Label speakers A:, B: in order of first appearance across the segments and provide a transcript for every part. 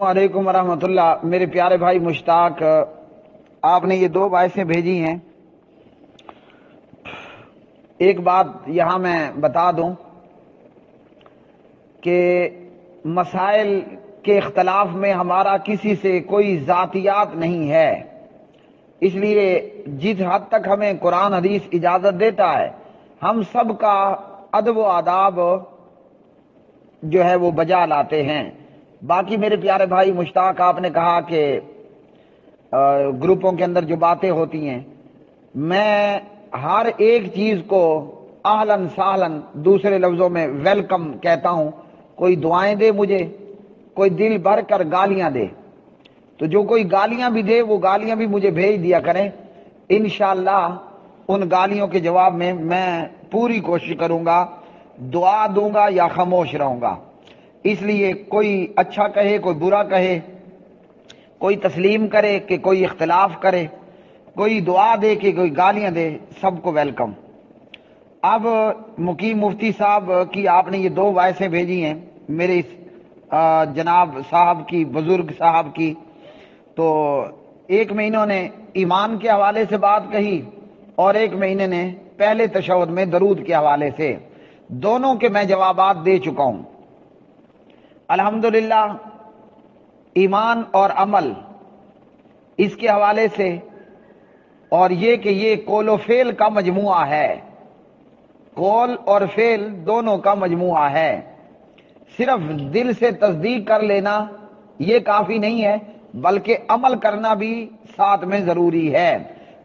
A: وعلیکم ورحمۃ اللہ۔ میرے پیارے بھائی مشتاق، آپ نے یہ دو باعثیں بھیجی ہیں۔ ایک بات یہاں میں بتا دوں کہ مسائل کے اختلاف میں ہمارا کسی سے کوئی ذاتیات نہیں ہے۔ اس لیے جس حد تک ہمیں قرآن حدیث اجازت دیتا ہے، ہم سب کا ادب و آداب جو ہے وہ بجا لاتے ہیں۔ باقی میرے پیارے بھائی، مشتاق، آپ نے کہا کہ گروپوں کے اندر جو باتیں ہوتی ہیں، میں ہر ایک چیز کو آہلن سہلن دوسرے لفظوں میں ویلکم کہتا ہوں۔ کوئی دعائیں دے مجھے، کوئی دل بھر کر گالیاں دے۔ تو جو کوئی گالیاں بھی دے، وہ گالیاں بھی مجھے بھیج دیا کریں۔ انشاءاللہ ان گالیوں کے جواب میں میں پوری کوشش کروں گا، دعا دوں گا یا خاموش رہوں گا۔ اس لیے کوئی اچھا کہے، کوئی برا کہے، کوئی تسلیم کرے کہ کوئی اختلاف کرے، کوئی دعا دے کہ کوئی گالیاں دے، سب کو ویلکم۔ اب مقیم مفتی صاحب کی آپ نے یہ دو وائسیں بھیجی ہیں میرے اس جناب صاحب کی، بزرگ صاحب کی۔ تو ایک مہینوں نے ایمان کے حوالے سے بات کہی اور ایک مہینے نے پہلے تشود میں درود کے حوالے سے۔ دونوں کے میں جوابات دے چکا ہوں۔ الحمدللہ، ایمان اور عمل اس کے حوالے سے اور یہ کہ یہ کول و فیل کا مجموعہ ہے۔ کول اور فیل دونوں کا مجموعہ ہے۔ صرف دل سے تصدیق کر لینا یہ کافی نہیں ہے، بلکہ عمل کرنا بھی ساتھ میں ضروری ہے۔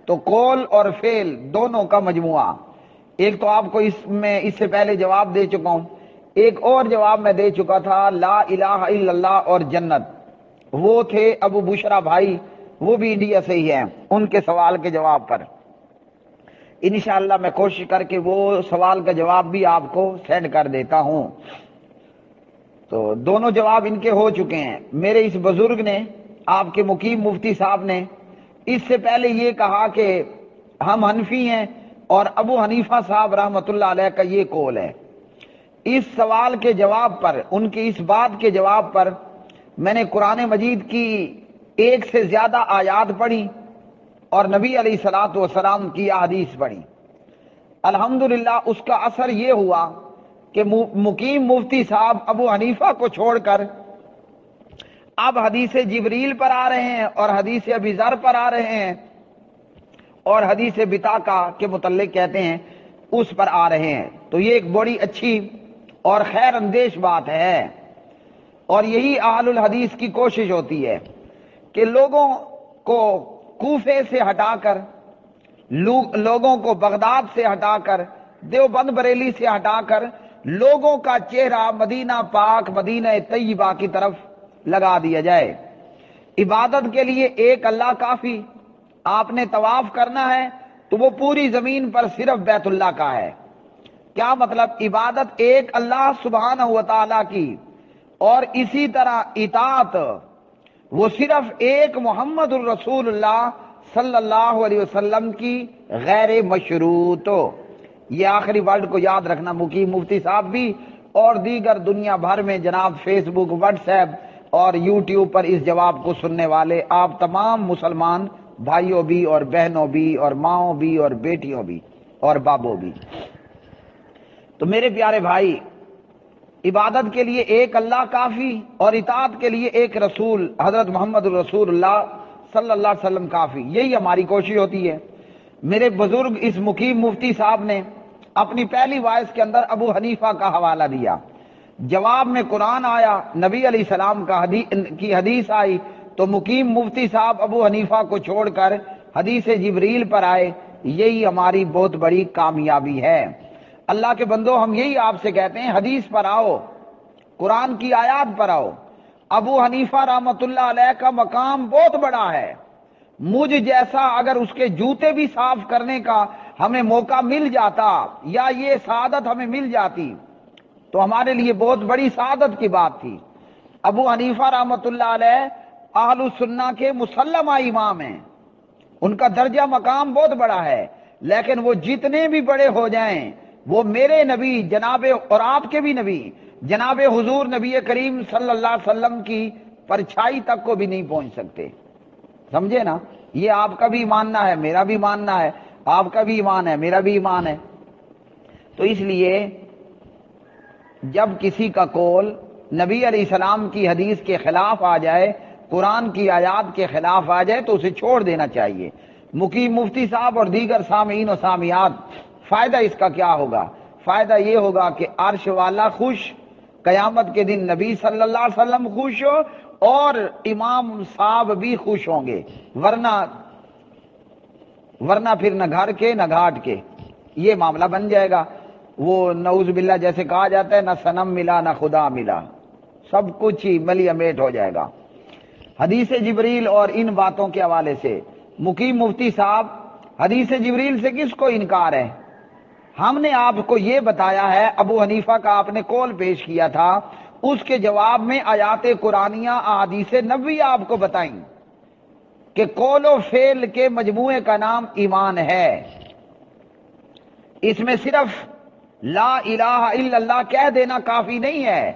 A: تو کول اور فیل دونوں کا مجموعہ۔ ایک تو آپ کو اس میں اس سے پہلے جواب دے چکا ہوں۔ ایک اور جواب میں دے چکا تھا، لا الہ الا اللہ اور جنت۔ وہ تھے ابو بشرا بھائی، وہ بھی انڈیا سے ہی ہیں۔ ان کے سوال کے جواب پر۔ انشاءاللہ میں کوشش کر کے وہ سوال کا جواب بھی آپ کو سینڈ کر دیتا ہوں۔ تو دونوں جواب ان کے ہو چکے ہیں۔ میرے اس بزرگ نے، آپ کے مقیم مفتی صاحب نے، اس سے پہلے یہ کہا کہ ہم حنفی ہیں اور ابو حنیفہ صاحب رحمت اللہ علیہ کا یہ کول ہے۔ اس سوال کے جواب پر، ان کی اس بات کے جواب پر میں نے قرآن مجید کی ایک سے زیادہ آیات پڑھی اور نبی علیہ سلاۃ وسلام کی حدیث پڑھی۔ الحمدللہ، اس کا اثر یہ ہوا کہ مقیم مفتی صاحب ابو حنیفہ کو چھوڑ کر اب حدیث جبریل پر آ رہے ہیں اور حدیث ابیزر پر آ رہے ہیں اور حدیث بتا کے متعلق کہتے ہیں، اس پر آ رہے ہیں۔ تو یہ ایک بڑی اچھی اور خیر اندیش بات ہے۔ اور یہی اہل الحدیث کی کوشش ہوتی ہے کہ لوگوں کو کوفے سے ہٹا کر لوگوں کو بغداد سے ہٹا کر، دیوبند بریلی سے ہٹا کر لوگوں کا چہرہ مدینہ پاک، مدینہ طیبہ کی طرف لگا دیا جائے۔ عبادت کے لیے ایک اللہ کافی، آپ نے طواف کرنا ہے تو وہ پوری زمین پر صرف بیت اللہ کا ہے۔ کیا مطلب عبادت ایک اللہ سبحانہ و تعالی کی اور اسی طرح اطاعت وہ صرف ایک محمد الرسول اللہ صلی اللہ علیہ وسلم کی غیر مشروط. یہ آخری ورڈ کو یاد رکھنا مقیم مفتی صاحب بھی اور دیگر دنیا بھر میں جناب فیس بک واٹس ایپ اور یوٹیوب پر اس جواب کو سننے والے آپ تمام مسلمان بھائیوں بھی اور بہنوں بھی اور ماؤں بھی اور بیٹیوں بھی اور بابوں بھی. تو میرے پیارے بھائی، عبادت کے لیے ایک اللہ کافی اور اطاعت کے لیے ایک رسول، حضرت محمد الرسول اللہ صلی اللہ علیہ وسلم کافی۔ یہی ہماری کوشش ہوتی ہے۔ میرے بزرگ اس مقیم مفتی صاحب نے اپنی پہلی وائس کے اندر ابو حنیفہ کا حوالہ دیا۔ جواب میں قرآن آیا، نبی علیہ السلام کا حدیث کی حدیث آئی۔ تو مقیم مفتی صاحب ابو حنیفہ کو چھوڑ کر حدیث جبریل پر آئے۔ یہی ہماری بہت بڑی کامیابی ہے۔ اللہ کے بندو ہم یہی آپ سے کہتے ہیں، حدیث پر آؤ، قرآن کی آیات پر آؤ۔ ابو حنیفہ رحمت اللہ علیہ کا مقام بہت بڑا ہے۔ مجھ جیسا اگر اس کے جوتے بھی صاف کرنے کا ہمیں موقع مل جاتا یا یہ سعادت ہمیں مل جاتی، تو ہمارے لیے بہت بڑی سعادت کی بات تھی۔ ابو حنیفہ رحمت اللہ علیہ آل السنہ کے مسلمہ امام ہیں۔ ان کا درجہ مقام بہت بڑا ہے، لیکن وہ جتنے بھی بڑے ہو جائیں وہ میرے نبی، جناب اور آپ کے بھی نبی، جناب حضور نبی کریم صلی اللہ علیہ وسلم کی پرچھائی تک کو بھی نہیں پہنچ سکتے۔ سمجھے نا؟ یہ آپ کا بھی ماننا ہے، میرا بھی ماننا ہے، آپ کا بھی ایمان ہے، میرا بھی ایمان ہے۔ تو اس لیے جب کسی کا کول نبی علیہ السلام کی حدیث کے خلاف آ جائے، قرآن کی آیات کے خلاف آ جائے، تو اسے چھوڑ دینا چاہیے۔ مقیم مفتی صاحب اور دیگر سامعین و سامیات فائدہ اس کا کیا ہوگا؟ فائدہ یہ ہوگا کہ عرش والا خوش، قیامت کے دن نبی صلی اللہ علیہ وسلم خوش ہو اور امام صاحب بھی خوش ہوں گے۔ ورنہ ورنہ پھر نہ گھر کے، نہ گھاٹ کے۔ یہ معاملہ بن جائے گا۔ وہ نعوذ باللہ جیسے کہا جاتا ہے، نہ سنم ملا، نہ خدا ملا۔ سب کچھ ہی ملی امیٹ ہو جائے گا۔ حدیث جبریل اور ان باتوں کے حوالے سے، مقیم مفتی صاحب، حدیث جبریل سے کس کو انکار ہے؟ ہم نے آپ کو یہ بتایا ہے، ابو حنیفہ کا آپ نے کول پیش کیا تھا، اس کے جواب میں آیات قرآنیہ، احادیث نبوی آپ کو بتائیں کہ کول و فیل کے مجموعے کا نام ایمان ہے۔ اس میں صرف لا الہ الا اللہ کہہ دینا کافی نہیں ہے۔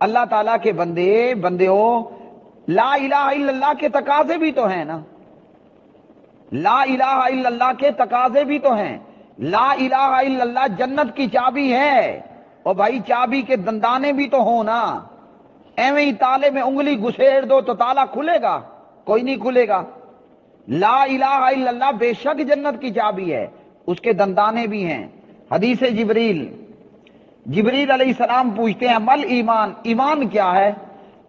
A: اللہ تعالیٰ کے بندے بندے ہو لا الہ الا اللہ کے تقاضے بھی تو ہیں نا۔ لا الہ الا اللہ کے تقاضے بھی تو ہیں۔ لا الہ الا اللہ، جنت کی چابی ہے۔ اور بھائی، چابی کے دندانے بھی تو ہوں نا۔ ایویں ہی تالے میں انگلی گسیڑ دو تو تالا کھلے گا۔ کوئی نہیں کھلے گا۔ لا الہ الا اللہ، بے شک جنت کی چابی ہے۔ اس کے دندانے بھی ہیں۔ حدیث جبریل۔ جبریل علیہ السلام پوچھتے ہیں، مل ایمان؟ ایمان کیا ہے؟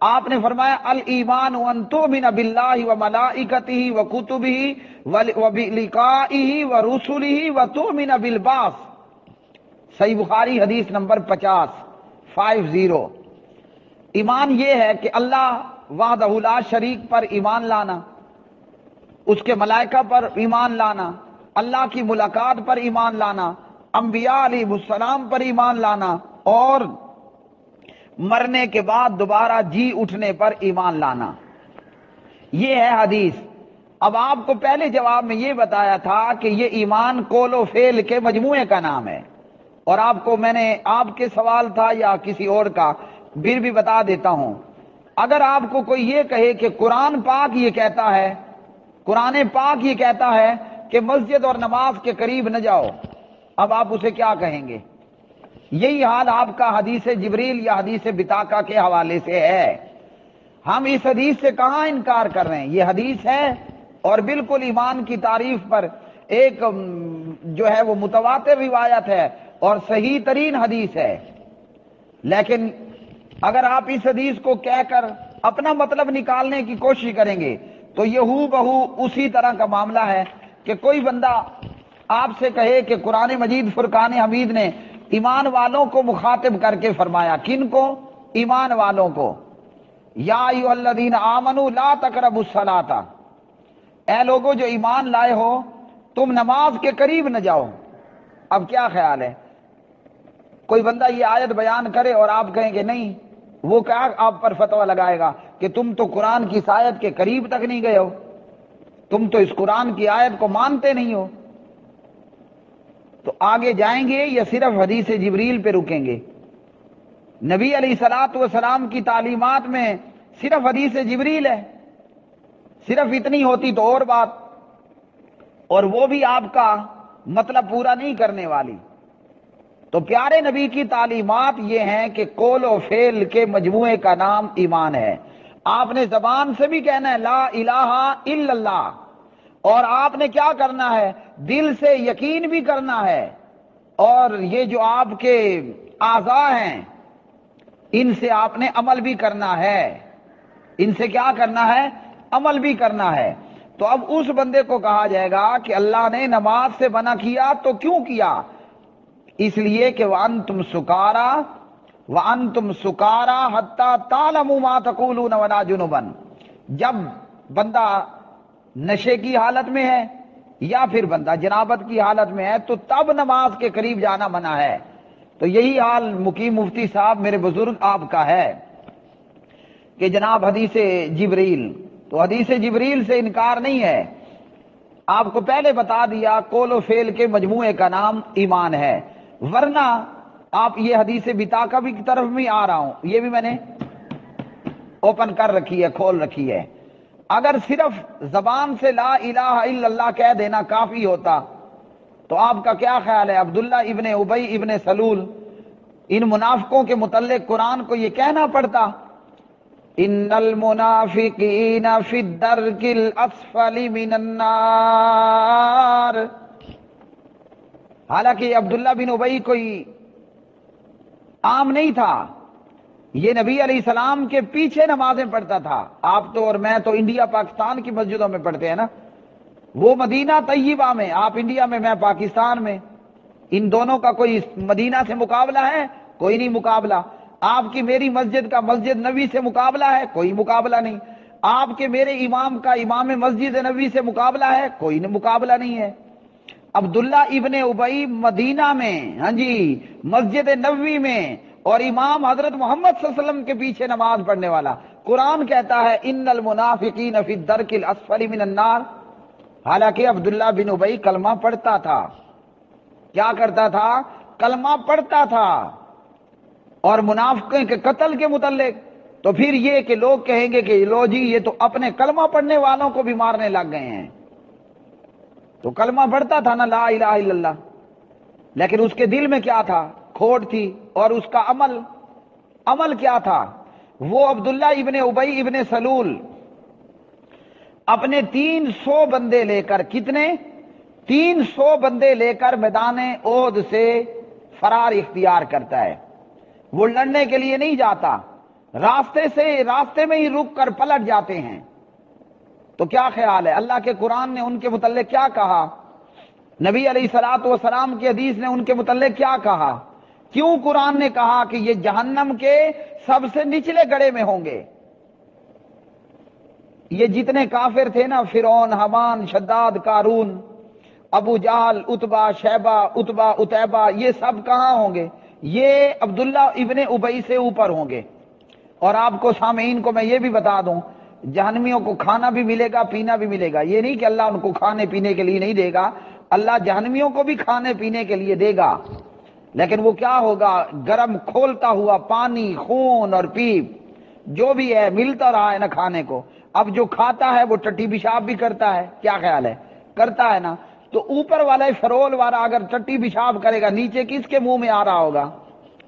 A: آپ نے فرمایا المان ان تؤمن باللہ و ملائکتہ و کتبہ و بلقائہ و رسلہ و تؤمن بالبعث صحیح بخاری حدیث نمبر پچاس، فائیو زیرو۔ ایمان یہ ہے کہ اللہ وحدہ لا شریک پر ایمان لانا، اس کے ملائکہ پر ایمان لانا، اللہ کی ملاقات پر ایمان لانا، انبیاء علیہ السلام پر ایمان لانا اور مرنے کے بعد دوبارہ جی اٹھنے پر ایمان لانا۔ یہ ہے حدیث۔ اب آپ کو پہلے جواب میں یہ بتایا تھا کہ یہ ایمان کول و فیل کے مجموعے کا نام ہے۔ اور آپ کو میں نے آپ کے سوال تھا یا کسی اور کا، پھر بھی بتا دیتا ہوں۔ اگر آپ کو کوئی یہ کہے کہ قرآن پاک یہ کہتا ہے، قرآن پاک یہ کہتا ہے کہ مسجد اور نماز کے قریب نہ جاؤ، اب آپ اسے کیا کہیں گے؟ یہی حال آپ کا حدیث جبریل یا حدیث بتاکا کے حوالے سے ہے۔ ہم اس حدیث سے کہاں انکار کر رہے ہیں؟ یہ حدیث ہے اور بالکل ایمان کی تعریف پر ایک جو ہے وہ متواتر روایت ہے اور صحیح ترین حدیث ہے۔ لیکن اگر آپ اس حدیث کو کہہ کر اپنا مطلب نکالنے کی کوشش کریں گے تو یہ ہو بہو اسی طرح کا معاملہ ہے کہ کوئی بندہ آپ سے کہے کہ قرآن مجید فرقان حمید نے ایمان والوں کو مخاطب کر کے فرمایا، کن کو؟ ایمان والوں کو۔ یا الذین آمنوا لا تقربوا الصلاۃ اے لوگوں جو ایمان لائے ہو، تم نماز کے قریب نہ جاؤ۔ اب کیا خیال ہے؟ کوئی بندہ یہ آیت بیان کرے اور آپ کہیں کہ نہیں، وہ کیا آپ پر فتوا لگائے گا کہ تم تو قرآن کی آیت کے قریب تک نہیں گئے ہو۔ تم تو اس قرآن کی آیت کو مانتے نہیں ہو۔ تو آگے جائیں گے یا صرف حدیث جبریل پہ رکیں گے؟ نبی علیہ سلاۃ وسلام کی تعلیمات میں صرف حدیث جبریل ہے، صرف اتنی ہوتی تو اور بات، اور وہ بھی آپ کا مطلب پورا نہیں کرنے والی۔ تو پیارے نبی کی تعلیمات یہ ہیں کہ کول و فیل کے مجموعے کا نام ایمان ہے۔ آپ نے زبان سے بھی کہنا ہے، لا الہ الا اللہ۔ اور آپ نے کیا کرنا ہے؟ دل سے یقین بھی کرنا ہے۔ اور یہ جو آپ کے آزا ہیں، ان سے آپ نے عمل بھی کرنا ہے۔ ان سے کیا کرنا ہے؟ عمل بھی کرنا ہے۔ تو اب اس بندے کو کہا جائے گا کہ اللہ نے نماز سے بنا کیا تو کیوں کیا؟ اس لیے کہ وان تم سکارا وان تم سکارا حتہ تالم تقولون ولا جنوبن جب بندہ نشے کی حالت میں ہے یا پھر بندہ جنابت کی حالت میں ہے تو تب نماز کے قریب جانا منع ہے۔ تو یہی حال مقیم مفتی صاحب میرے بزرگ آپ کا ہے کہ جناب حدیث جبریل، تو حدیث جبریل سے انکار نہیں ہے۔ آپ کو پہلے بتا دیا کول و فیل کے مجموعے کا نام ایمان ہے۔ ورنہ آپ یہ حدیث بتا کا بھی طرف میں آ رہا ہوں۔ یہ بھی میں نے اوپن کر رکھی ہے، کھول رکھی ہے۔ اگر صرف زبان سے لا الہ الا اللہ کہہ دینا کافی ہوتا، تو آپ کا کیا خیال ہے؟ عبداللہ ابن ابئی ابن سلول، ان منافقوں کے متعلق قرآن کو یہ کہنا پڑتا، ان المنافقین فی الدرک الاسفل من النار حالانکہ عبداللہ بن ابئی کوئی عام نہیں تھا۔ یہ نبی علیہ السلام کے پیچھے نمازیں پڑھتا تھا۔ آپ تو اور میں تو انڈیا، پاکستان کی مسجدوں میں پڑھتے ہیں نا۔ وہ مدینہ طیبہ میں، آپ انڈیا میں میں پاکستان میں۔ ان دونوں کا کوئی مدینہ سے مقابلہ ہے؟ کوئی نہیں مقابلہ۔ آپ کی میری مسجد کا مسجد نبی سے مقابلہ ہے؟ کوئی مقابلہ نہیں۔ آپ کے میرے امام کا امام مسجد نبی سے مقابلہ ہے؟ کوئی مقابلہ نہیں ہے۔ عبداللہ ابن ابئی مدینہ میں ہاں جی مسجد نبوی میں اور امام حضرت محمد صلی اللہ علیہ وسلم کے پیچھے نماز پڑھنے والا۔ قرآن کہتا ہے، ان المنافقین فی الدرک الاسفل من النار حالانکہ عبداللہ بن ابئی کلمہ پڑھتا تھا۔ کیا کرتا تھا؟ کلمہ پڑھتا تھا۔ اور منافقیں کے قتل کے متعلق۔ تو پھر یہ کہ لوگ کہیں گے کہ لو جی یہ تو اپنے کلمہ پڑھنے والوں کو بھی مارنے لگ گئے ہیں۔ تو کلمہ پڑھتا تھا نا لا الہ الا اللہ۔ لیکن اس کے دل میں کیا تھا؟ کھوٹ تھی اور اس کا عمل عمل کیا تھا؟ وہ عبداللہ ابن ابئی ابن سلول اپنے تین سو بندے لے کر کتنے؟ تین سو بندے لے کر میدان عہد سے فرار اختیار کرتا ہے۔ وہ لڑنے کے لیے نہیں جاتا۔ راستے سے، راستے میں ہی رک کر پلٹ جاتے ہیں۔ تو کیا خیال ہے؟ اللہ کے قرآن نے ان کے متعلق کیا کہا؟ نبی علیہ سلاط وسلام کی حدیث نے ان کے متعلق کیا کہا؟ کیوں قرآن نے کہا کہ یہ جہنم کے سب سے نچلے گڑے میں ہوں گے؟ یہ جتنے کافر تھے نا فرون حمان، شداد کارون ابو جال اتبا شیبہ اتبا اتبا یہ سب کہاں ہوں گے؟ یہ عبداللہ ابن ابئی سے اوپر ہوں گے۔ اور آپ کو سامعین کو میں یہ بھی بتا دوں، جہنمیوں کو کھانا بھی ملے گا، پینا بھی ملے گا۔ یہ نہیں کہ اللہ ان کو کھانے پینے کے لیے نہیں دے گا، اللہ جہنمیوں کو بھی کھانے پینے کے لیے دے گا۔ لیکن وہ کیا ہوگا؟ گرم کھولتا ہوا پانی، خون اور پیپ، جو بھی ہے، ملتا رہا ہے نا کھانے کو۔ اب جو کھاتا ہے، وہ ٹٹی پیشاب بھی کرتا ہے۔ کیا خیال ہے؟ کرتا ہے نا۔ تو اوپر والا فرول والا اگر چٹی پیشاب کرے گا، نیچے کس کے منہ میں آ رہا ہوگا؟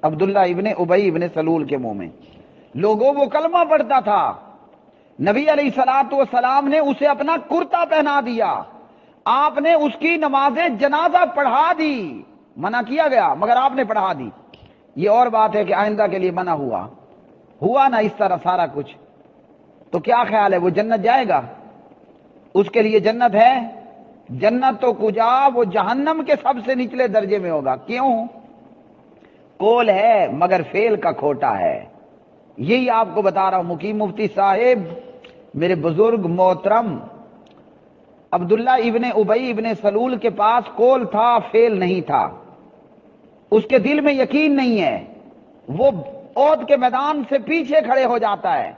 A: عبداللہ ابن ابئی ابن سلول کے منہ میں۔ لوگوں، وہ کلمہ پڑھتا تھا۔ نبی علیہ سلاط و سلام نے اسے اپنا کرتا پہنا دیا۔ آپ نے اس کی نماز جنازہ پڑھا دی۔ منع کیا گیا، مگر آپ نے پڑھا دی۔ یہ اور بات ہے کہ آئندہ کے لیے منع ہوا۔ ہوا نا اس طرح سارا کچھ۔ تو کیا خیال ہے، وہ جنت جائے گا؟ اس کے لیے جنت ہے؟ جنت تو کجا وہ جہنم کے سب سے نچلے درجے میں ہوگا۔ کیوں؟ کول ہے، مگر فیل کا کھوٹا ہے۔ یہی آپ کو بتا رہا ہوں، مقیم مفتی صاحب، میرے بزرگ محترم، عبداللہ ابن ابئی ابن سلول کے پاس کول تھا، فیل نہیں تھا۔ اس کے دل میں یقین نہیں ہے۔ وہ عہد کے میدان سے پیچھے کھڑے ہو جاتا ہے۔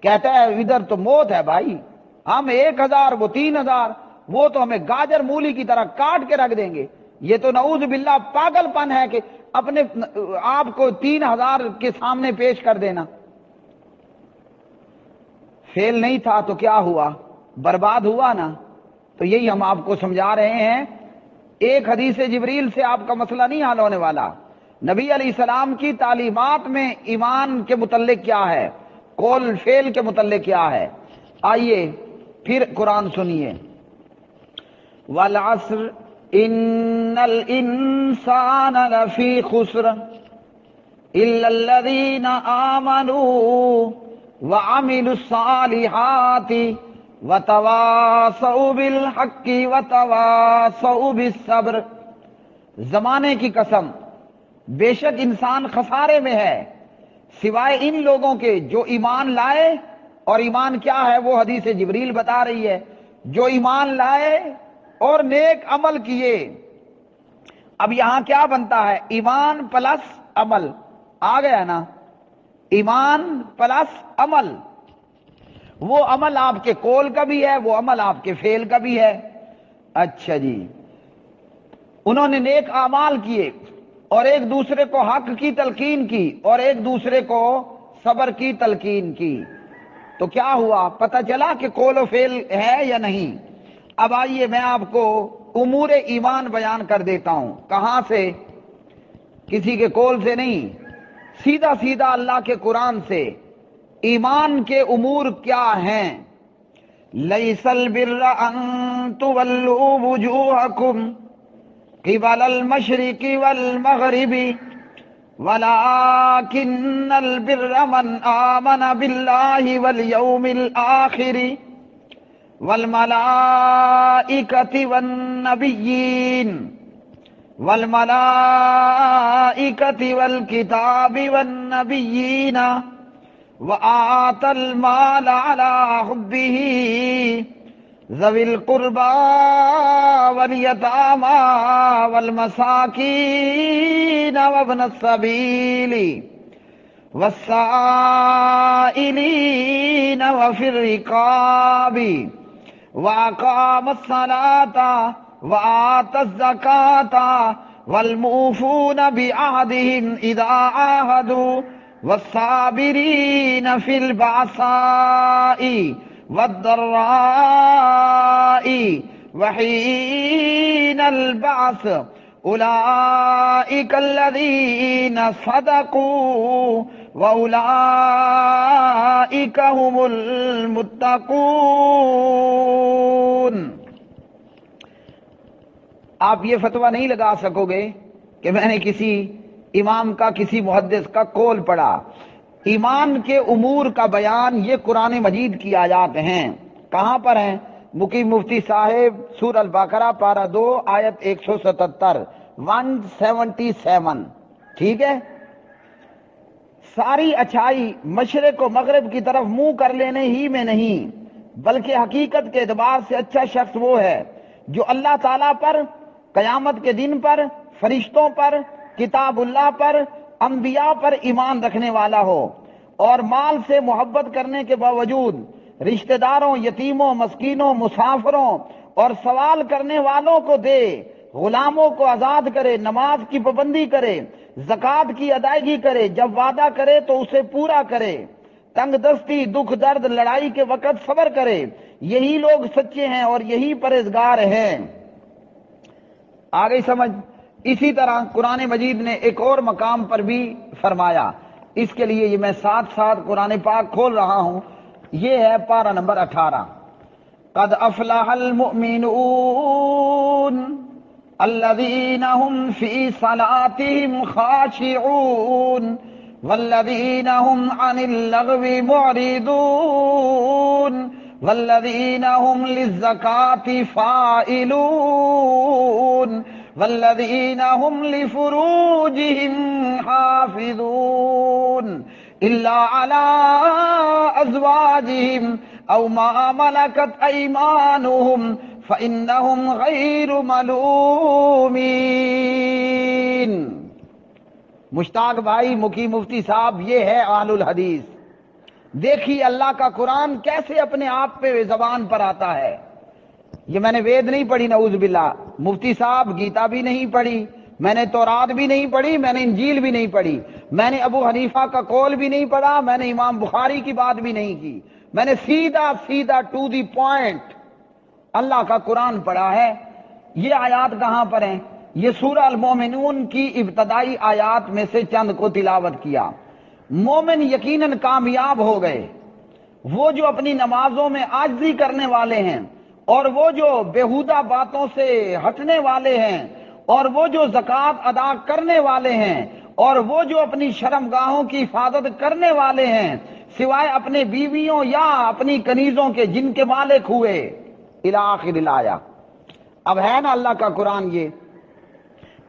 A: کہتا ہے، ادھر تو موت ہے بھائی۔ ہم ایک ہزار، وہ تین ہزار۔ وہ تو ہمیں گاجر مولی کی طرح کاٹ کے رکھ دیں گے۔ یہ تو نعوذ باللہ پاگل پن ہے کہ اپنے آپ کو تین ہزار کے سامنے پیش کر دینا۔ فیل نہیں تھا تو کیا ہوا؟ برباد ہوا نا؟ تو یہی ہم آپ کو سمجھا رہے ہیں۔ ایک حدیث جبریل سے آپ کا مسئلہ نہیں حل ہونے والا۔ نبی علیہ السلام کی تعلیمات میں ایمان کے متعلق کیا ہے؟ کول فیل کے متعلق کیا ہے؟ آئیے پھر قرآن سنیے۔ والعصر ان الانسان لفی خسر الا الذين امنوا وعملوا الصالحات وتواصوا بالحق وتواصوا بالصبر۔ زمانے کی قسم، بے شک انسان خسارے میں ہے، سوائے ان لوگوں کے جو ایمان لائے۔ اور ایمان کیا ہے؟ وہ حدیث جبریل بتا رہی ہے۔ جو ایمان لائے اور نیک عمل کیے۔ اب یہاں کیا بنتا ہے؟ ایمان پلس عمل۔ آ گیا نا؟ ایمان پلس عمل۔ وہ عمل آپ کے کول کا بھی ہے، وہ عمل آپ کے فیل کا بھی ہے۔ اچھا جی۔ انہوں نے نیک اعمال کیے اور ایک دوسرے کو حق کی تلقین کی اور ایک دوسرے کو صبر کی تلقین کی۔ تو کیا ہوا؟ پتہ چلا کہ کول و فیل ہے یا نہیں؟ اب آئیے میں آپ کو امور ایمان بیان کر دیتا ہوں۔ کہاں سے؟ کسی کے کول سے نہیں۔ سیدھا سیدھا اللہ کے قرآن سے۔ ایمان کے امور کیا ہیں؟ لیسل بر وجوہکم قبل المشرق والمغرب ولكن البر من آمن بالله واليوم الآخر والملائكة والنبيين والملائكة والكتاب والنبيين وآت المال على حبه ذوي القربى واليتامى والمساكين وابن السبيل والسائلين وفي الرقاب وأقام الصلاة وآت الزكاة والموفون بعهدهم إذا عاهدوا والصابرين في البعصاء والضراء وحين البعث. أولئك الذين صدقوا وأولئك هم المتقون. آپ یہ فتوہ نہیں لگا سکو گے کہ میں نے کسی امام کا کسی محدث کا کول پڑا۔ ایمان کے امور کا بیان یہ قرآن مجید کی آیات ہیں۔ کہاں پر ہیں؟ مکی مفتی صاحب سور الباقرہ پارہ دو، آیت ایک سو ستتر، ون سیونٹی سیون۔ ٹھیک ہے؟ ساری اچھائی مشرق و مغرب کی طرف منہ کر لینے ہی میں نہیں، بلکہ حقیقت کے اعتبار سے اچھا شخص وہ ہے جو اللہ تعالی پر، قیامت کے دن پر، فرشتوں پر کتاب اللہ پر، انبیاء پر ایمان رکھنے والا ہو اور مال سے محبت کرنے کے باوجود رشتہ داروں، یتیموں، مسکینوں، مسافروں اور سوال کرنے والوں کو دے، غلاموں کو آزاد کرے، نماز کی پابندی کرے، زکوٰۃ کی ادائیگی کرے، جب وعدہ کرے تو اسے پورا کرے۔ تنگ دستی، دکھ درد، لڑائی کے وقت صبر کرے۔ یہی لوگ سچے ہیں اور یہی پرہزگار ہیں۔ آگے سمجھ۔ اسی طرح قرآن مجید نے ایک اور مقام پر بھی فرمایا۔ اس کے لیے یہ میں ساتھ ساتھ قرآن پاک کھول رہا ہوں۔ یہ ہے پارہ نمبر اٹھارہ۔ قد افلح المؤمنون الذين هم في صلاتهم خاشعون والذين هم عن اللغو معرضون والذين هم للزكاة فائلون والذين هم لفروجهم حافظون إلا على أزواجهم أو ما ملكت أيمانهم فإنهم غير ملومين مشتاق بھائی، مکی مفتی صاحب، یہ ہے آل الحدیث۔ دیکھی اللہ کا قرآن کیسے اپنے آپ پہ زبان پر آتا ہے۔ یہ میں نے وید نہیں پڑھی، نعوذ باللہ۔ مفتی صاحب گیتا بھی نہیں پڑھی، میں نے تورات بھی نہیں پڑھی، میں نے انجیل بھی نہیں پڑھی، میں نے ابو حنیفہ کا کول بھی نہیں پڑھا، میں نے امام بخاری کی بات بھی نہیں کی۔ میں نے سیدھا سیدھا ٹو دی پوائنٹ اللہ کا قرآن پڑھا ہے۔ یہ آیات کہاں پر ہیں؟ یہ سورہ المومنون کی ابتدائی آیات میں سے چند کو تلاوت کیا۔ مومن یقیناً کامیاب ہو گئے۔ وہ جو اپنی نمازوں میں آجزی کرنے والے ہیں اور وہ جو بےحودہ باتوں سے ہٹنے والے ہیں اور وہ جو زکوٰۃ ادا کرنے والے ہیں اور وہ جو اپنی شرم گاہوں کی حفاظت کرنے والے ہیں، سوائے اپنے بیویوں یا اپنی کنیزوں کے جن کے مالک ہوئے۔ علاقہ اب ہے نا اللہ کا قرآن یہ۔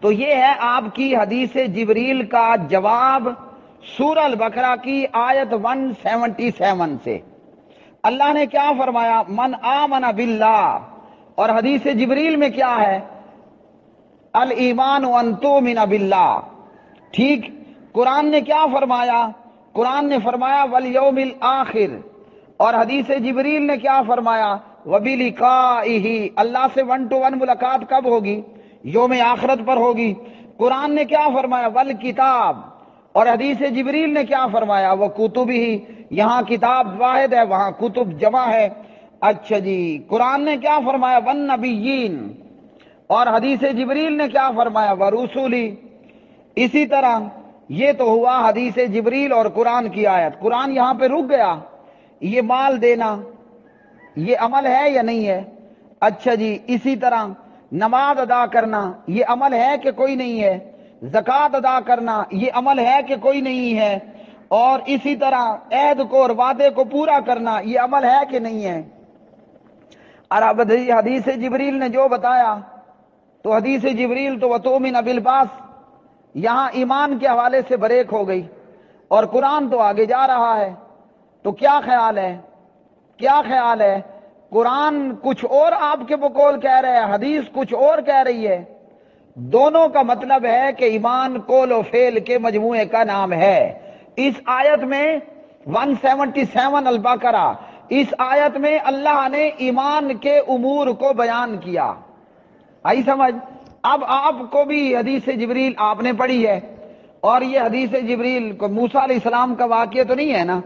A: تو یہ ہے آپ کی حدیث جبریل کا جواب سور البقرہ کی آیت 177 سے۔ اللہ نے کیا فرمایا؟ من آمن باللہ. اور حدیث جبریل میں کیا ہے؟ المان انتو من باللہ. ٹھیک، قرآن نے کیا فرمایا؟ قرآن نے فرمایا ولیوم الاخر. اور حدیث جبریل نے کیا فرمایا؟ وبیلی اللہ سے ون ٹو ون ملاقات کب ہوگی؟ یوم آخرت پر ہوگی۔ قرآن نے کیا فرمایا؟ ول کتاب اور حدیث جبریل نے کیا فرمایا؟ وہ کتب ہی، یہاں کتاب واحد ہے، وہاں کتب جمع ہے۔ اچھا جی قرآن نے کیا فرمایا؟ ون نبیین۔ اور حدیث جبریل نے کیا فرمایا؟ وہ رسولی۔ اسی طرح یہ تو ہوا حدیث جبریل اور قرآن کی آیت۔ قرآن یہاں پہ رک گیا۔ یہ مال دینا، یہ عمل ہے یا نہیں ہے؟ اچھا جی اسی طرح نماز ادا کرنا، یہ عمل ہے کہ کوئی نہیں ہے؟ زکوٰۃ ادا کرنا، یہ عمل ہے کہ کوئی نہیں ہے۔ اور اسی طرح عہد کو اور وعدے کو پورا کرنا، یہ عمل ہے کہ نہیں ہے۔ اور اب حدیث جبریل نے جو بتایا، تو حدیث جبریل تو وہ بالباس، یہاں ایمان کے حوالے سے بریک ہو گئی۔ اور قرآن تو آگے جا رہا ہے۔ تو کیا خیال ہے؟ کیا خیال ہے؟ قرآن کچھ اور آپ کے بقول کہہ رہے ہیں، حدیث کچھ اور کہہ رہی ہے۔ دونوں کا مطلب ہے کہ ایمان کول و فیل کے مجموعے کا نام ہے۔ اس آیت میں 177 البقرہ، اس آیت میں اللہ نے ایمان کے امور کو بیان کیا۔ آئی سمجھ؟ اب آپ کو بھی حدیث جبریل آپ نے پڑھی ہے۔ اور یہ حدیث جبریل کو موسا علیہ السلام کا واقعہ تو نہیں ہے نا؟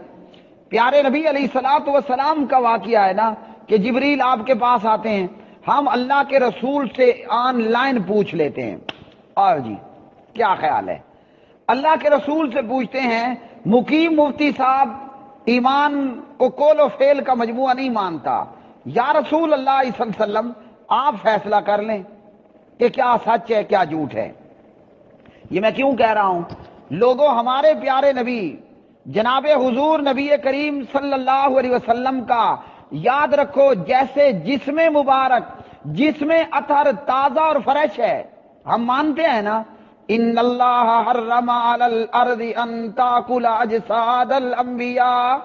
A: پیارے نبی علیہ السلاط وسلام کا واقعہ ہے نا کہ جبریل آپ کے پاس آتے ہیں۔ ہم اللہ کے رسول سے آن لائن پوچھ لیتے ہیں۔ اور جی کیا خیال ہے؟ اللہ کے رسول سے پوچھتے ہیں، مقیم مفتی صاحب ایمان کو کول و فیل کا مجموعہ نہیں مانتا۔ یا رسول اللہ علیہ وسلم، آپ فیصلہ کر لیں کہ کیا سچ ہے، کیا جھوٹ ہے۔ یہ میں کیوں کہہ رہا ہوں؟ لوگوں، ہمارے پیارے نبی، جناب حضور نبی کریم صلی اللہ علیہ وسلم کا یاد رکھو جیسے جسم مبارک، جسم اثر تازہ اور فریش ہے۔ ہم مانتے ہیں نا، ان اللہ حرم علی الارض ان تاکل اجساد الانبیاء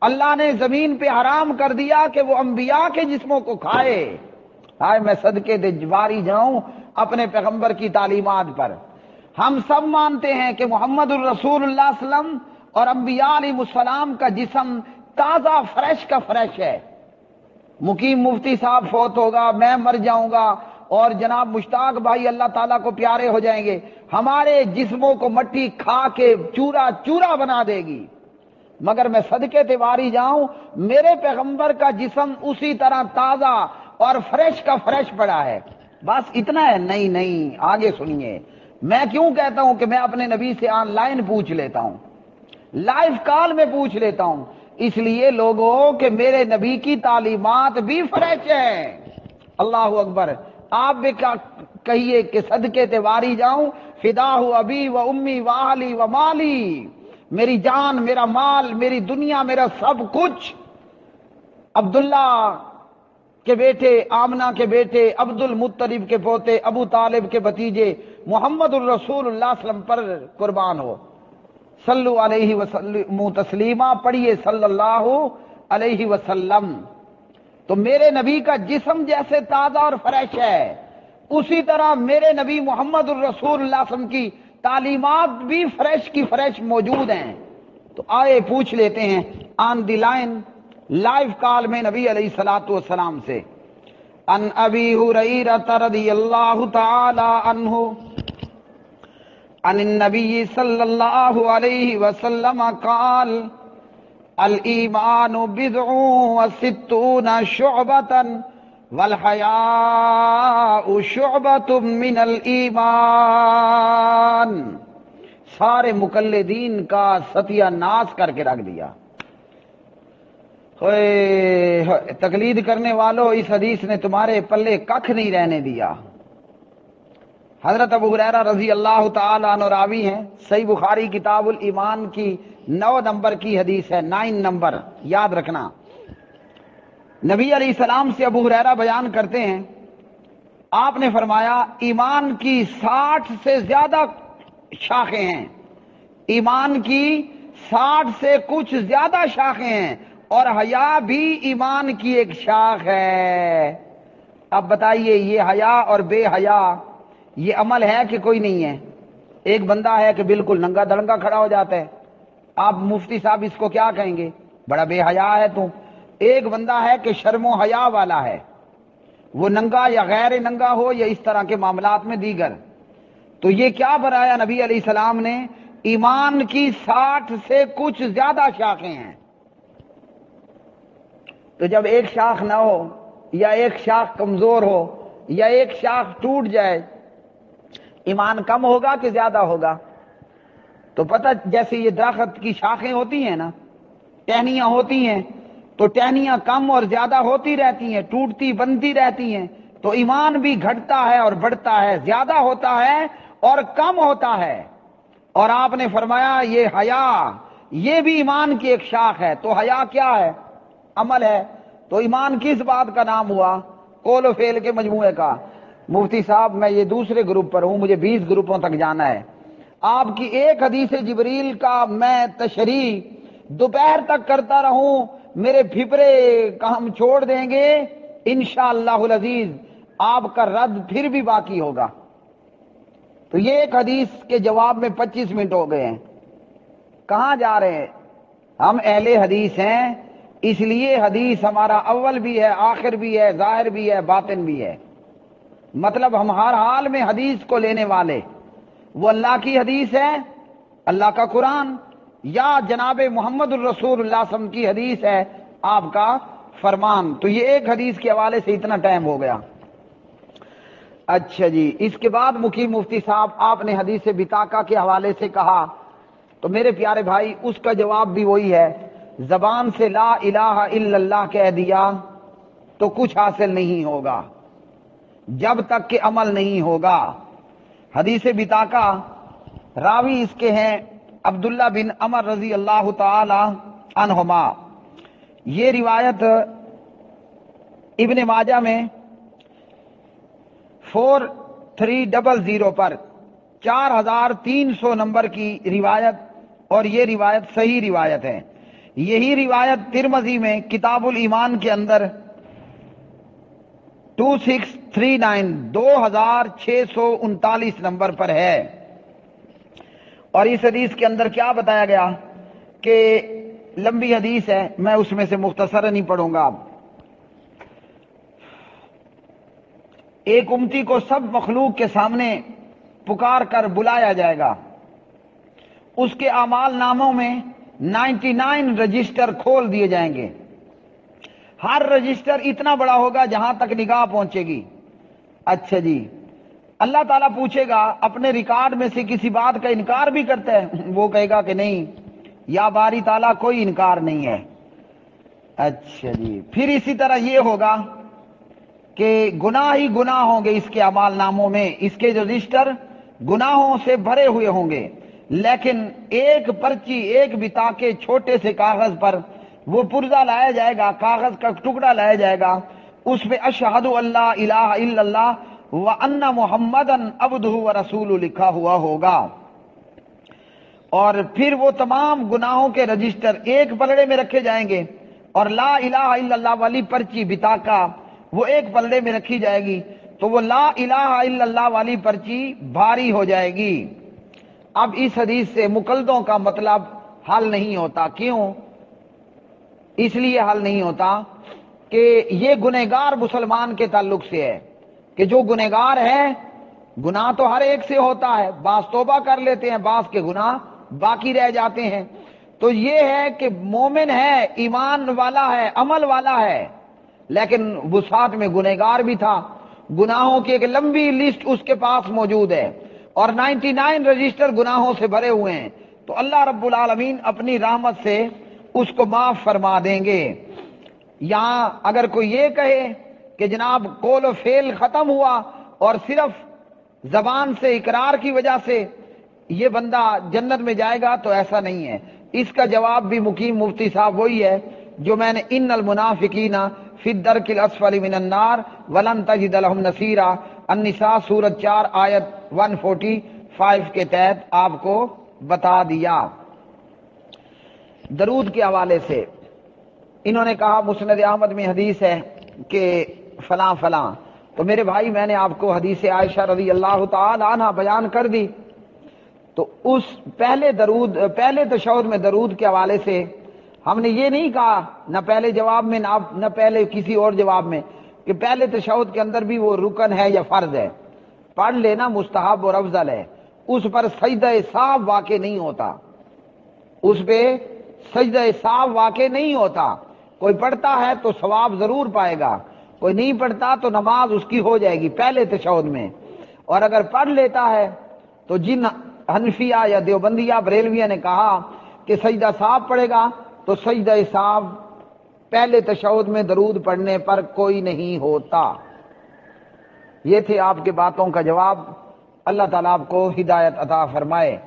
A: اللہ نے زمین پہ حرام کر دیا کہ وہ انبیاء کے جسموں کو کھائے۔ آئے میں صدقے دے جواری جاؤں اپنے پیغمبر کی تعلیمات پر۔ ہم سب مانتے ہیں کہ محمد الرسول اللہ علیہ وسلم اور انبیاء علیہ السلام کا جسم تازہ فریش کا فریش ہے۔ مقیم مفتی صاحب فوت ہوگا، میں مر جاؤں گا اور جناب مشتاق بھائی اللہ تعالیٰ کو پیارے ہو جائیں گے۔ ہمارے جسموں کو مٹی کھا کے چورا چورا بنا دے گی۔ مگر میں صدقے تیواری جاؤں، میرے پیغمبر کا جسم اسی طرح تازہ اور فریش کا فریش پڑا ہے۔ بس اتنا ہے، نہیں نہیں، آگے سنیے۔ میں کیوں کہتا ہوں کہ میں اپنے نبی سے آن لائن پوچھ لیتا ہوں۔ لائف کال میں پوچھ لیتا ہوں۔ اس لیے لوگوں کہ میرے نبی کی تعلیمات بھی فریش ہیں۔ اللہ اکبر۔ آپ بھی کہیے کہ صدقے تیواری جاؤں؟ فدا ہو ابھی و امی والی و مالی۔ میری جان، میرا مال، میری دنیا، میرا سب کچھ۔ عبداللہ کے بیٹے آمنا کے بیٹے عبد المطلب کے پوتے، ابو طالب کے بتیجے محمد الرسول اللہ علیہ وسلم پر قربان ہو۔ صلو علیہ وسلم تسلیمہ پڑھیے صلی اللہ علیہ وسلم۔ تو میرے نبی کا جسم جیسے تازہ اور فریش ہے۔ اسی طرح میرے نبی محمد الرسول اللہ وسلم کی تعلیمات بھی فریش کی فریش موجود ہیں۔ تو آئے پوچھ لیتے ہیں آن دی لائن لائف کال میں نبی علیہ السلاۃ والسلام سے۔ ان ابی رضی اللہ تعالی عنہ عن النبی صلی اللہ علیہ وسلم قال الایمان بضع و ستون شعبتا والحیاء شعبت من الایمان سارے مقلدین کا ستیہ ناس کر کے رکھ دیا۔ تقلید کرنے والوں اس حدیث نے تمہارے پلے ککھ نہیں رہنے دیا۔ حضرت ابو حریرہ رضی اللہ تعالیٰ عنہ راوی ہیں۔ صحیح بخاری کتاب الایمان کی نو نمبر کی حدیث ہے، نائن نمبر، یاد رکھنا۔ نبی علیہ السلام سے ابو حریرہ بیان کرتے ہیں۔ آپ نے فرمایا، ایمان کی ساٹھ سے زیادہ شاخیں ہیں۔ ایمان کی ساٹھ سے کچھ زیادہ شاخیں ہیں اور حیا بھی ایمان کی ایک شاخ ہے۔ اب بتائیے، یہ حیا اور بے حیا یہ عمل ہے کہ کوئی نہیں ہے۔ ایک بندہ ہے کہ بالکل ننگا دڑنگا کھڑا ہو جاتا ہے۔ آپ مفتی صاحب اس کو کیا کہیں گے؟ بڑا بے حیا ہے تو۔ ایک بندہ ہے کہ شرم و حیا والا ہے۔ وہ ننگا یا غیر ننگا ہو یا اس طرح کے معاملات میں دیگر۔ تو یہ کیا برایا نبی علیہ السلام نے؟ ایمان کی ساٹھ سے کچھ زیادہ شاخیں ہیں۔ تو جب ایک شاخ نہ ہو یا ایک شاخ کمزور ہو یا ایک شاخ ٹوٹ جائے ایمان کم ہوگا کہ زیادہ ہوگا؟ تو پتہ جیسے یہ درخت کی شاخیں ہوتی ہیں نا، ٹہنیاں ہوتی ہیں، تو ٹہنیاں کم اور زیادہ ہوتی رہتی ہیں، ٹوٹتی، بنتی رہتی ہیں، تو ایمان بھی گھٹتا ہے اور بڑھتا ہے، زیادہ ہوتا ہے اور کم ہوتا ہے۔ اور آپ نے فرمایا، یہ حیا، یہ بھی ایمان کی ایک شاخ ہے۔ تو حیا کیا ہے؟ عمل ہے۔ تو ایمان کس بات کا نام ہوا؟ کول و فیل کے مجموعے کا۔ مفتی صاحب، میں یہ دوسرے گروپ پر ہوں، مجھے بیس گروپوں تک جانا ہے۔ آپ کی ایک حدیث جبریل کا میں تشریح دوپہر تک کرتا رہوں، میرے پھپرے کا ہم چھوڑ دیں گے۔ انشاءاللہ العزیز، آپ کا رد پھر بھی باقی ہوگا۔ تو یہ ایک حدیث کے جواب میں پچیس منٹ ہو گئے ہیں۔ کہاں جا رہے ہیں؟ ہم اہل حدیث ہیں، اس لیے حدیث ہمارا اول بھی ہے، آخر بھی ہے، ظاہر بھی ہے، باطن بھی ہے۔ مطلب ہم ہر حال میں حدیث کو لینے والے۔ وہ اللہ کی حدیث ہے، اللہ کا قرآن، یا جناب محمد الرسول اللہ وسلم کی حدیث ہے، آپ کا فرمان۔ تو یہ ایک حدیث کے حوالے سے اتنا ٹائم ہو گیا۔ اچھا جی اس کے بعد مقیم مفتی صاحب، آپ نے حدیث بتاکا کے حوالے سے کہا۔ تو میرے پیارے بھائی، اس کا جواب بھی وہی ہے۔ زبان سے لا الہ الا اللہ کہہ دیا تو کچھ حاصل نہیں ہوگا۔ جب تک کہ عمل نہیں ہوگا۔ حدیث بتاکا راوی اس کے ہیں عبداللہ بن امر رضی اللہ تعالی عنہما۔ یہ روایت ابن ماجہ میں فور تھری ڈبل زیرو پر چار ہزار تین سو نمبر کی روایت اور یہ روایت صحیح روایت ہے۔ یہی روایت ترمزی میں کتاب الایمان کے اندر ٹو سکس تھری نائن دو ہزار چھ سو انتالیس نمبر پر ہے۔ اور اس حدیث کے اندر کیا بتایا گیا کہ لمبی حدیث ہے، میں اس میں سے مختصر نہیں پڑھوں گا۔ ایک امتی کو سب مخلوق کے سامنے پکار کر بلایا جائے گا۔ اس کے اعمال ناموں میں نائنٹی نائن رجسٹر کھول دیے جائیں گے۔ ہر رجسٹر اتنا بڑا ہوگا جہاں تک نگاہ پہنچے گی۔ اچھا جی۔ اللہ تعالیٰ پوچھے گا، اپنے ریکارڈ میں سے کسی بات کا انکار بھی کرتا ہے؟ وہ کہے گا کہ نہیں، یا باری تعالیٰ کوئی انکار نہیں ہے۔ اچھا جی۔ پھر اسی طرح یہ ہوگا کہ گناہ ہی گناہ ہوں گے اس کے امال ناموں میں۔ اس کے جو رجسٹر گناہوں سے بھرے ہوئے ہوں گے۔ لیکن ایک پرچی، ایک بتا کے چھوٹے سے کاغذ پر وہ پرزا لایا جائے گا، کاغذ کا ٹکڑا لایا جائے گا، اس میں اشہد اللہ الہ الا اللہ ان محمد رسول لکھا ہوا ہوگا۔ اور پھر وہ تمام گناہوں کے رجسٹر ایک پلڑے میں رکھے جائیں گے اور لا الہ الا اللہ والی پرچی بتا کا وہ ایک پلڑے میں رکھی جائے گی، تو وہ لا الہ الا اللہ والی پرچی بھاری ہو جائے گی۔ اب اس حدیث سے مقلدوں کا مطلب حل نہیں ہوتا۔ کیوں؟ اس لیے حل نہیں ہوتا کہ یہ گنہگار مسلمان کے تعلق سے ہے کہ جو گنہگار ہے گناہ تو ہر ایک سے ہوتا ہے، بعض توبہ کر لیتے ہیں، بعض کے گناہ باقی رہ جاتے ہیں۔ تو یہ ہے کہ مومن ہے، ایمان والا ہے، عمل والا ہے، لیکن وسعت میں گنہگار بھی تھا۔ گناہوں کی ایک لمبی لسٹ اس کے پاس موجود ہے۔ اور نائنٹی نائن رجسٹر گناہوں سے بھرے ہوئے ہیں۔ تو اللہ رب العالمین اپنی رحمت سے اس کو معاف فرما دیں گے۔ یہاں اگر کوئی یہ کہے کہ جناب کول و فیل ختم ہوا اور صرف زبان سے اقرار کی وجہ سے یہ بندہ جنت میں جائے گا تو ایسا نہیں ہے۔ اس کا جواب بھی مقیم مفتی صاحب وہی ہے جو میں نے ان المنافقین فی الدرک الاسفل من النار ولن تجد لهم نصیرا۔ النساء سورت چار آیت 145 کے تحت آپ کو بتا دیا۔ درود کے حوالے سے انہوں نے کہا مسند احمد میں حدیث ہے کہ فلاں فلاں، تو میرے بھائی میں نے آپ کو حدیث عائشہ رضی اللہ تعالی عنہ بیان کر دی۔ تو اس پہلے درود، پہلے تشہد میں درود کے حوالے سے ہم نے یہ نہیں کہا، نہ پہلے جواب میں، نہ پہلے کسی اور جواب میں کہ پہلے تشہد کے اندر بھی وہ رکن ہے یا فرض ہے۔ پڑھ لینا مستحب اور افضل ہے۔ اس پر سجدہ صاف واقع نہیں ہوتا۔ اس پہ سجدہ صاف واقع نہیں ہوتا۔ کوئی پڑھتا ہے تو ثواب ضرور پائے گا۔ کوئی نہیں پڑھتا تو نماز اس کی ہو جائے گی پہلے تشہد میں۔ اور اگر پڑھ لیتا ہے تو جن حنفیہ یا دیوبندیہ، بریلویہ نے کہا کہ سجدہ صاف پڑے گا تو سجدہ صاف پہلے تشہد میں درود پڑھنے پر کوئی نہیں ہوتا۔ یہ تھے آپ کے باتوں کا جواب۔ اللہ تعالیٰ آپ کو ہدایت عطا فرمائے۔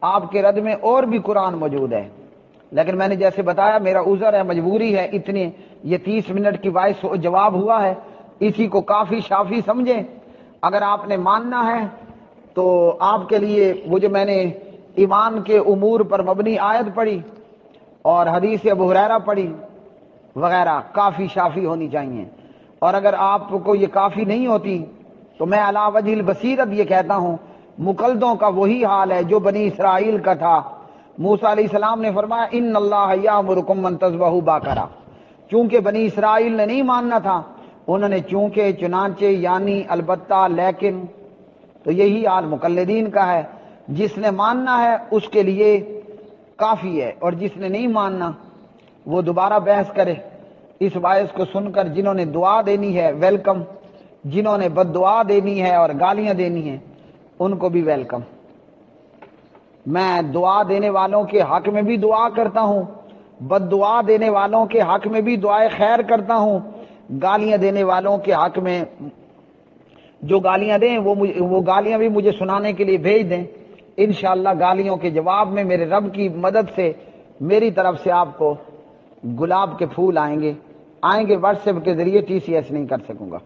A: آپ کے رد میں اور بھی قرآن موجود ہے۔ لیکن میں نے جیسے بتایا میرا عذر ہے، مجبوری ہے، اتنے یہ تیس منٹ کی وائس جواب ہوا ہے۔ اسی کو کافی شافی سمجھیں۔ اگر آپ نے ماننا ہے تو آپ کے لیے وہ جو میں نے ایمان کے امور پر مبنی آیت پڑھی اور حدیث ابو حریرہ پڑھی وغیرہ، کافی شافی ہونی چاہیے۔ اور اگر آپ کو یہ کافی نہیں ہوتی تو میں علا وجہ البصیرت یہ کہتا ہوں، مقلدوں کا وہی حال ہے جو بنی اسرائیل کا تھا۔ موسا علیہ السلام نے فرمایا، ان اللہ یا مرکم منتظبہ با کرا چونکہ بنی اسرائیل نے نہیں ماننا تھا، انہوں نے چونکہ چنانچہ یعنی البتہ لیکن تو یہی حال مقلدین کا ہے، جس نے ماننا ہے اس کے لیے کافی ہے، اور جس نے نہیں ماننا وہ دوبارہ بحث کرے۔ اس باعث کو سن کر جنہوں نے دعا دینی ہے، ویلکم، جنہوں نے بد دعا دینی ہے اور گالیاں دینی ہیں، ان کو بھی ویلکم۔ میں دعا دینے والوں کے حق میں بھی دعا کرتا ہوں، بد دعا دینے والوں کے حق میں بھی دعائیں خیر کرتا ہوں۔ گالیاں دینے والوں کے حق میں جو گالیاں دیں، وہ وہ گالیاں بھی مجھے سنانے کے لیے بھیج دیں۔ انشاءاللہ گالیوں کے جواب میں میرے رب کی مدد سے میری طرف سے آپ کو گلاب کے پھول آئیں گے۔ آئیں گے واٹس ایپ کے ذریعے ٹی سی ایس نہیں کر سکوں گا۔